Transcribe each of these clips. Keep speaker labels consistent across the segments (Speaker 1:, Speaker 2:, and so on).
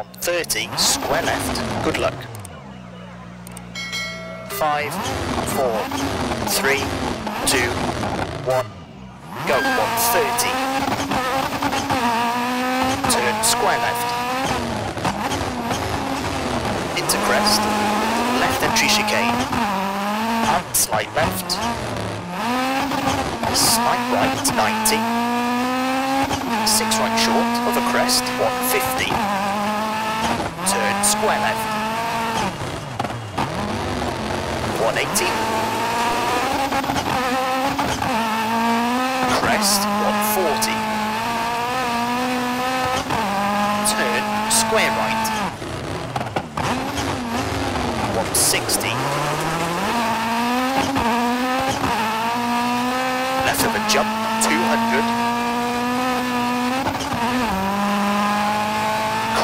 Speaker 1: 130, square left, good luck. 5, 4, 3, 2, 1, go, 130. Turn square left. Into crest, left entry chicane, and slight left. Slight right, 90. 6 right short, over crest, 150. Square left. 180. Crest, 140. Turn square right. 160. Left of a jump, 200.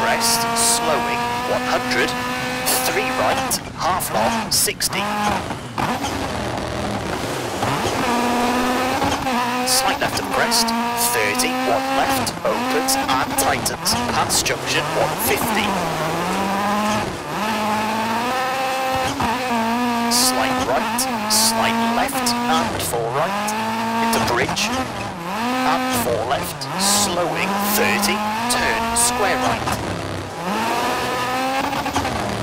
Speaker 1: Crest, slowing, 100. 3 right, half long, 60. Slight left of crest, 30, 1 left, opens and tightens. Pass junction, 150. Slight right, slight left, and 4 right. Into bridge, and 4 left, slowing, 30, turn, square right.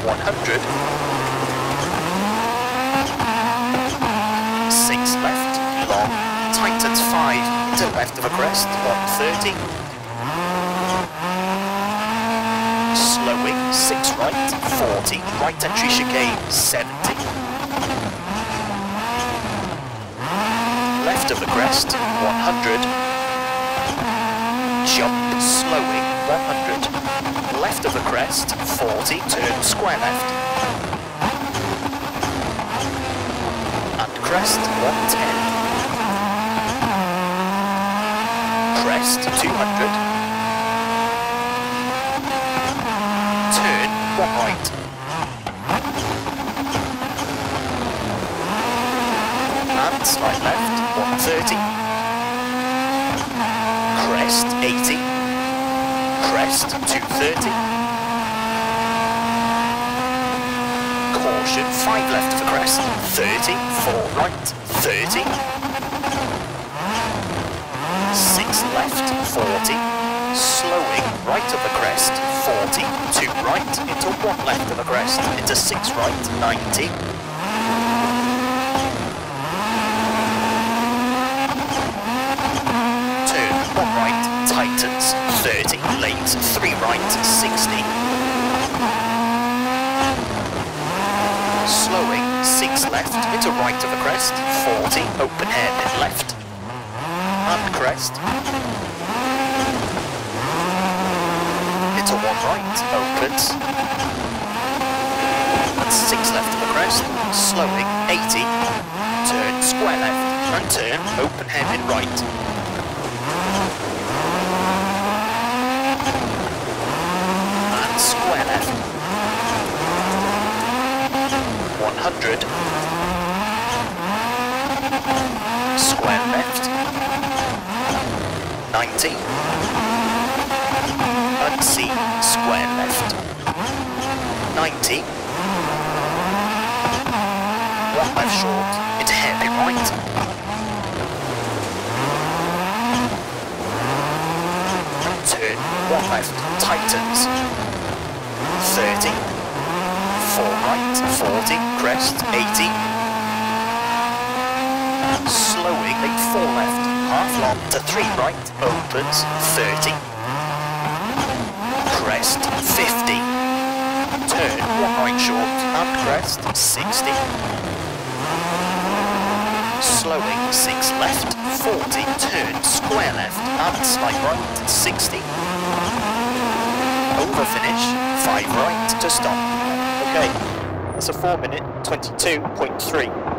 Speaker 1: 100. 6 left, long, tightens 5, to left of a crest, 130. Slowing, 6 right, 40, right entry chicane, 70. Left of the crest, 100. Jump, slowing, 100. Left of the crest, 40, turn square left. And crest, 110. Crest, 200. Turn, 1 right. And slight left, 130. Crest, 80. Crest, 230. Caution, 5 left of the crest, 30, 4 right, 30. 6 left, 40. Slowing, right of the crest, 40, 2 right, into 1 left of the crest, into 6 right, 90. Turn, 1 right, tightens, 30, late, 3 right, 60. Slowing, 6 left, into right of the crest, 40, open hairpin left. And crest. Into 1 right, opens. And 6 left of the crest, slowing, 80. Turn square left, and turn, open hairpin right. And square left. 100. Square left. 90. Unseen. Square left. 90. One left short. Into hairpin right. Turn. One left. Tightens. 30. 4 right, 40, crest, 80. Slowing, make 4 left, half long to 3 right, opens, 30. Crest, 50. Turn, 1 right short, and crest, 60. Slowing, 6 left, 40, turn, square left, and slight right, 60. Over finish, 5 right to stop. Okay, that's a 4 minute 22.3.